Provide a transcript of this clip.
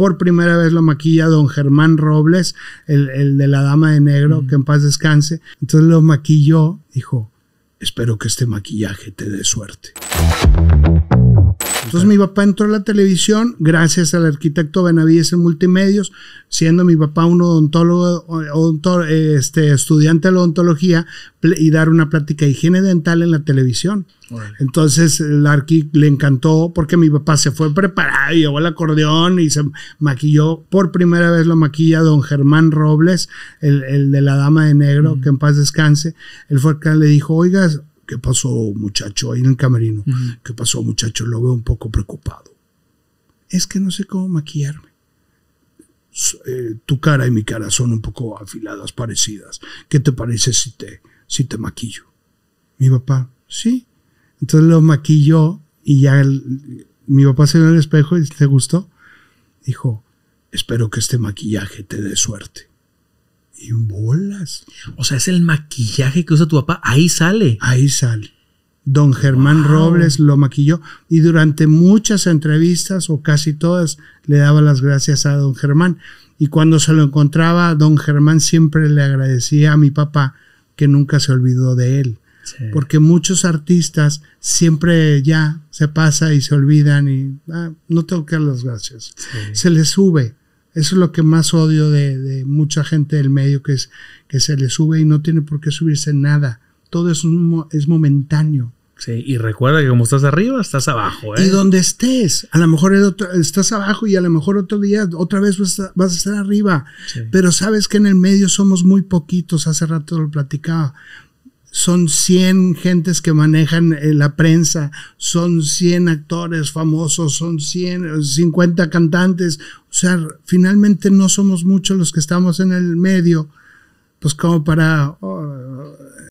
por primera vez lo maquilla don Germán Robles, el, de la Dama de Negro, que en paz descanse. Entonces lo maquilló, dijo, espero que este maquillaje te dé suerte. Entonces mi papá entró a la televisión gracias al arquitecto Benavides en multimedios, siendo mi papá un odontólogo, este, estudiante de la odontología y dar una plática de higiene dental en la televisión. Entonces el arqui le encantó porque mi papá se fue preparado, llevó el acordeón y se maquilló. Por primera vez lo maquilla don Germán Robles, el, de la Dama de Negro, que en paz descanse. Él fue que le dijo, oiga, ¿Qué pasó, muchacho? Ahí en el camerino. ¿Qué pasó, muchacho? Lo veo un poco preocupado. Es que no sé cómo maquillarme. Eh, tu cara y mi cara son un poco afiladas, parecidas. ¿Qué te parece si te, si te maquillo? Mi papá, sí. Entonces lo maquilló y ya mi papá se vio en el espejo y ¿te gustó? Dijo, espero que este maquillaje te dé suerte O sea, es el maquillaje que usa tu papá. Ahí sale. Ahí sale. Don Germán Robles lo maquilló y durante muchas entrevistas o casi todas le daba las gracias a don Germán. Y cuando se lo encontraba, don Germán siempre le agradecía a mi papá que nunca se olvidó de él. Porque muchos artistas siempre ya se pasa y se olvidan y ah, no tengo que dar las gracias. Se les sube. Eso es lo que más odio de, mucha gente del medio, que es que se le sube y no tiene por qué subirse nada. Todo es, es momentáneo. Sí, y recuerda que como estás arriba, estás abajo. ¿eh? Y donde estés, a lo mejor estás abajo y a lo mejor otro día otra vez vas a, vas a estar arriba. Pero sabes que en el medio somos muy poquitos, hace rato lo platicaba son 100 gentes que manejan eh, la prensa, son 100 actores famosos, son 100, 50 cantantes. O sea, finalmente no somos muchos los que estamos en el medio, pues como para oh,